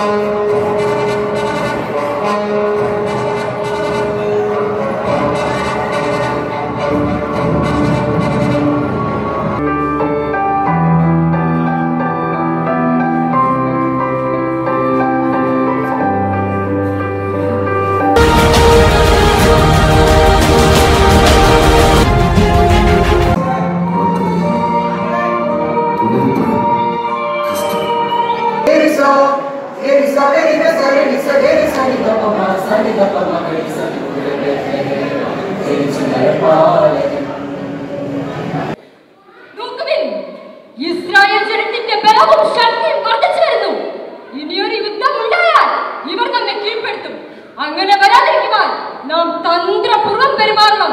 Amen. Israel ജനത്തിന്റെ ബലവും ശക്തിയും വർദ്ധിച്ചു വരുന്നു. ഇനിയൊരു യുദ്ധം ഉണ്ടായാൽ ഇവർ നമ്മെ കീഴ്പ്പെടുത്തും. അങ്ങനെ വരാതിരിക്കുവാൻ നാം തന്ത്രപൂർവം പെരുമാറണം.